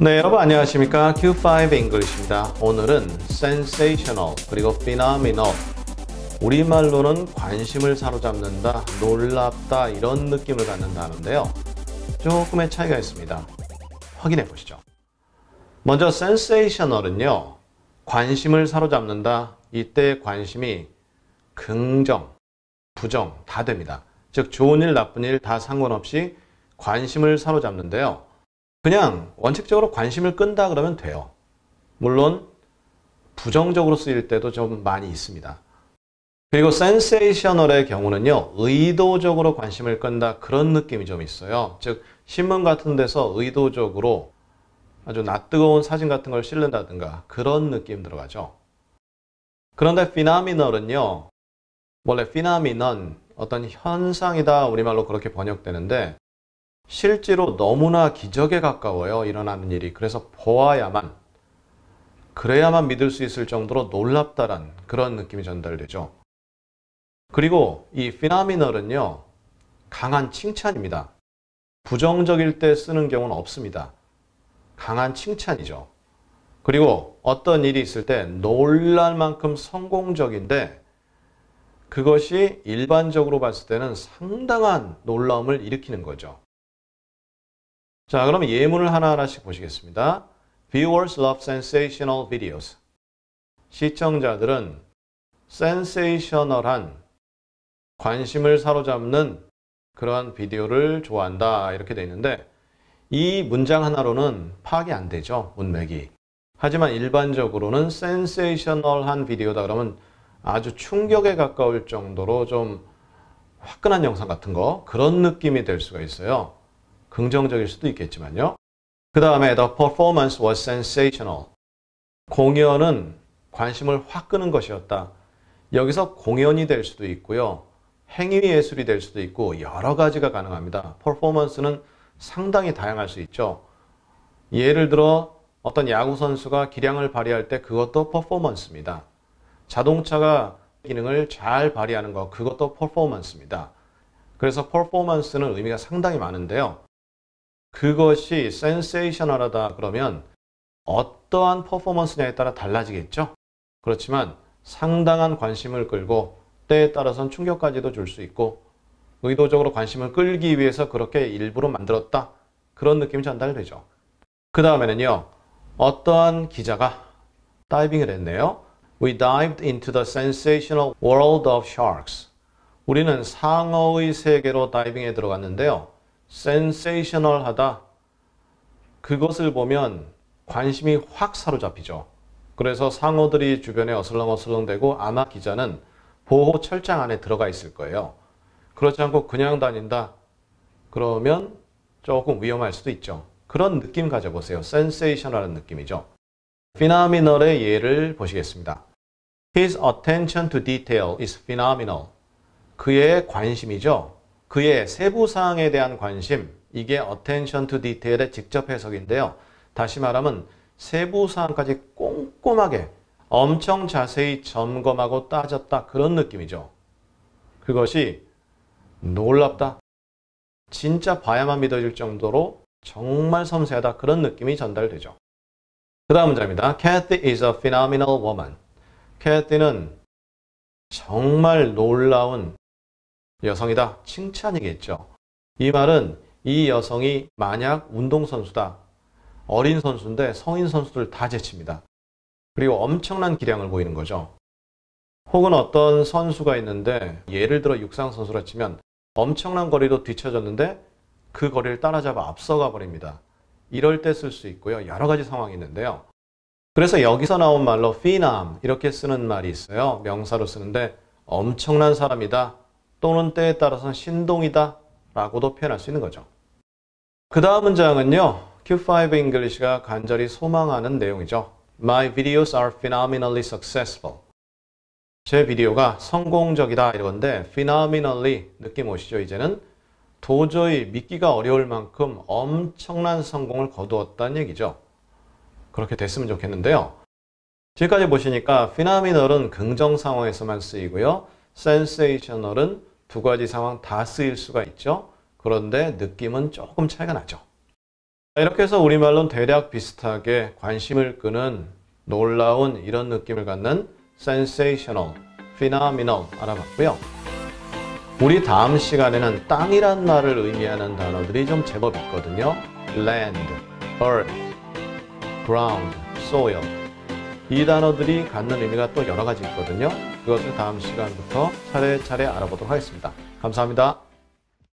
네, 여러분 안녕하십니까? Q5 English입니다. 오늘은 sensational 그리고 phenomenal 우리말로는 관심을 사로잡는다, 놀랍다 이런 느낌을 갖는다는데요. 조금의 차이가 있습니다. 확인해 보시죠. 먼저 sensational은요. 관심을 사로잡는다. 이때 관심이 긍정, 부정 다 됩니다. 즉 좋은 일, 나쁜 일 다 상관없이 관심을 사로잡는데요. 그냥 원칙적으로 관심을 끈다 그러면 돼요. 물론 부정적으로 쓰일 때도 좀 많이 있습니다. 그리고 센세이셔널의 경우는요. 의도적으로 관심을 끈다 그런 느낌이 좀 있어요. 즉 신문 같은 데서 의도적으로 아주 낯뜨거운 사진 같은 걸 실른다든가 그런 느낌 들어가죠. 그런데 피나미널은요. 원래 피나미넌 어떤 현상이다 우리말로 그렇게 번역되는데 실제로 너무나 기적에 가까워요. 일어나는 일이. 그래서 보아야만 그래야만 믿을 수 있을 정도로 놀랍다란 그런 느낌이 전달되죠. 그리고 이 피나미널은요. 강한 칭찬입니다. 부정적일 때 쓰는 경우는 없습니다. 강한 칭찬이죠. 그리고 어떤 일이 있을 때 놀랄 만큼 성공적인데 그것이 일반적으로 봤을 때는 상당한 놀라움을 일으키는 거죠. 자, 그러면 예문을 하나하나씩 보시겠습니다. Viewers love sensational videos. 시청자들은 센세이셔널한 관심을 사로잡는 그러한 비디오를 좋아한다 이렇게 돼 있는데 이 문장 하나로는 파악이 안 되죠. 문맥이. 하지만 일반적으로는 센세이셔널한 비디오다 그러면 아주 충격에 가까울 정도로 좀 화끈한 영상 같은 거 그런 느낌이 될 수가 있어요. 긍정적일 수도 있겠지만요. 그 다음에 the performance was sensational. 공연은 관심을 확 끄는 것이었다. 여기서 공연이 될 수도 있고요. 행위예술이 될 수도 있고 여러 가지가 가능합니다. 퍼포먼스는 상당히 다양할 수 있죠. 예를 들어 어떤 야구 선수가 기량을 발휘할 때 그것도 퍼포먼스입니다. 자동차가 기능을 잘 발휘하는 것 그것도 퍼포먼스입니다. 그래서 퍼포먼스는 의미가 상당히 많은데요. 그것이 센세이셔널하다 그러면 어떠한 퍼포먼스냐에 따라 달라지겠죠. 그렇지만 상당한 관심을 끌고 때에 따라서는 충격까지도 줄 수 있고 의도적으로 관심을 끌기 위해서 그렇게 일부러 만들었다. 그런 느낌이 전달되죠. 그 다음에는요. 어떠한 기자가 다이빙을 했네요. We dived into the sensational world of sharks. 우리는 상어의 세계로 다이빙에 들어갔는데요. 센세이셔널하다. 그것을 보면 관심이 확 사로잡히죠. 그래서 상어들이 주변에 어슬렁어슬렁대고 아마 기자는 보호 철장 안에 들어가 있을 거예요. 그렇지 않고 그냥 다닌다. 그러면 조금 위험할 수도 있죠. 그런 느낌 가져보세요. 센세이셔널한 느낌이죠. phenomenal의 예를 보시겠습니다. His attention to detail is phenomenal. 그의 관심이죠. 그의 세부 사항에 대한 관심, 이게 attention to detail의 직접 해석인데요. 다시 말하면 세부 사항까지 꼼꼼하게 엄청 자세히 점검하고 따졌다 그런 느낌이죠. 그것이 놀랍다. 진짜 봐야만 믿어질 정도로 정말 섬세하다 그런 느낌이 전달되죠. 그 다음 문장입니다. Kathy is a phenomenal woman. Kathy는 정말 놀라운 여성이다. 칭찬이겠죠. 이 말은 이 여성이 만약 운동선수다. 어린 선수인데 성인 선수들 다 제칩니다. 그리고 엄청난 기량을 보이는 거죠. 혹은 어떤 선수가 있는데 예를 들어 육상 선수라 치면 엄청난 거리로 뒤쳐졌는데 그 거리를 따라잡아 앞서가 버립니다. 이럴 때 쓸 수 있고요. 여러 가지 상황이 있는데요. 그래서 여기서 나온 말로 phenom 이렇게 쓰는 말이 있어요. 명사로 쓰는데 엄청난 사람이다. 또는 때에 따라서는 신동이다 라고도 표현할 수 있는 거죠. 그 다음 문장은요. Q5 English가 간절히 소망하는 내용이죠. My videos are phenomenally successful. 제 비디오가 성공적이다 이건데 phenomenally 느낌 오시죠? 이제는 도저히 믿기가 어려울 만큼 엄청난 성공을 거두었다는 얘기죠. 그렇게 됐으면 좋겠는데요. 지금까지 보시니까 phenomenal은 긍정 상황에서만 쓰이고요. sensational은 두 가지 상황 다 쓰일 수가 있죠. 그런데 느낌은 조금 차이가 나죠. 이렇게 해서 우리말로는 대략 비슷하게 관심을 끄는 놀라운 이런 느낌을 갖는 sensational, phenomenal 알아봤고요. 우리 다음 시간에는 땅이란 말을 의미하는 단어들이 좀 제법 있거든요. land, earth, ground, soil. 이 단어들이 갖는 의미가 또 여러 가지 있거든요. 그것을 다음 시간부터 차례차례 알아보도록 하겠습니다. 감사합니다.